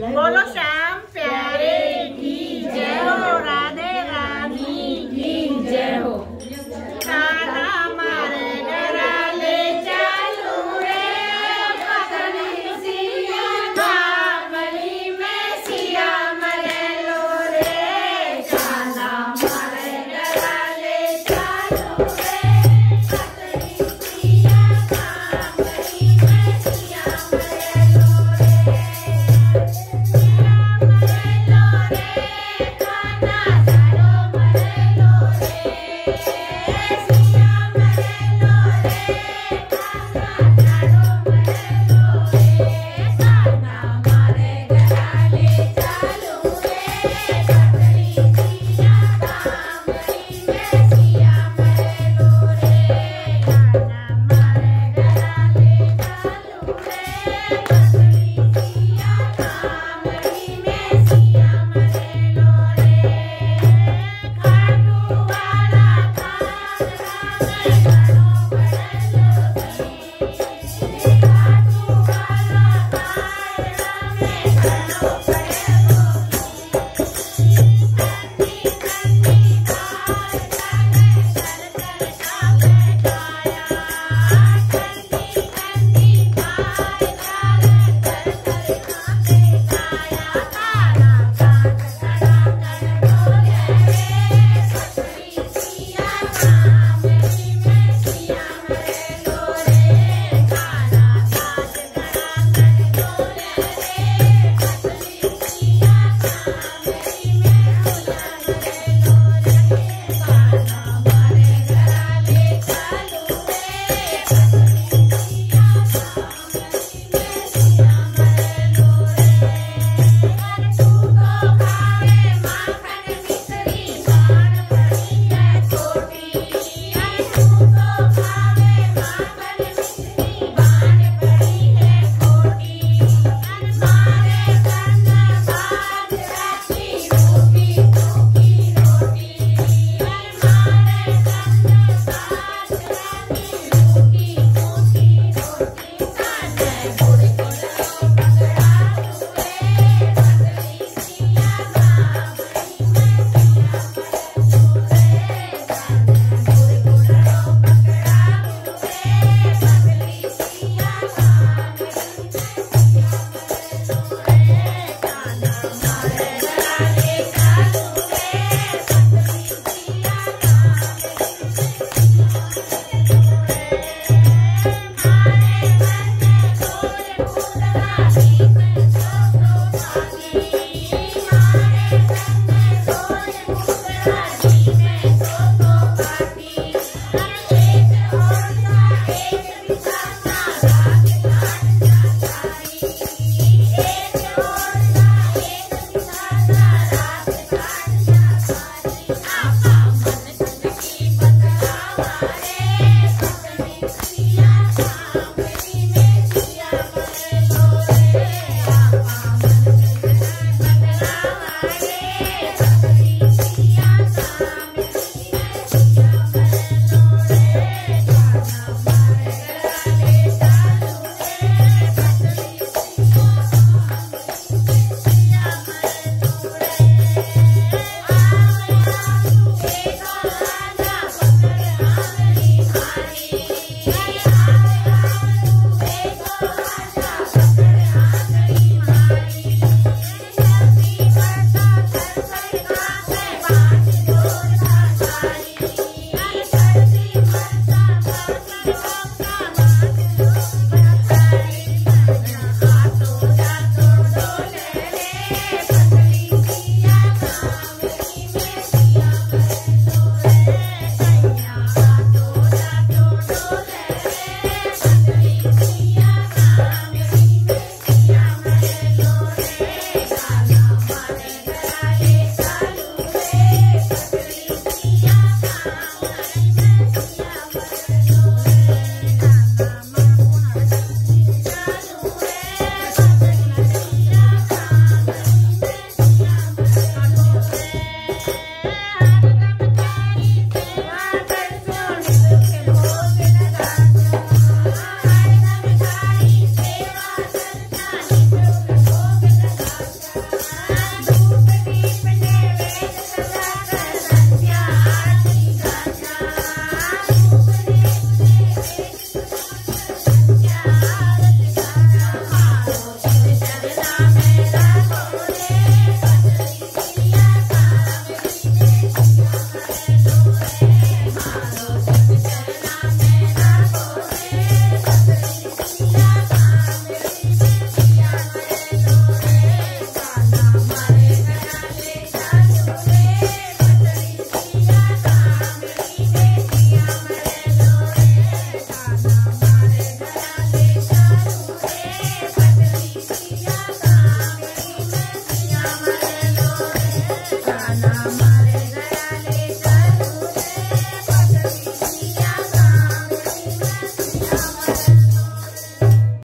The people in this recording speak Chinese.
Mình.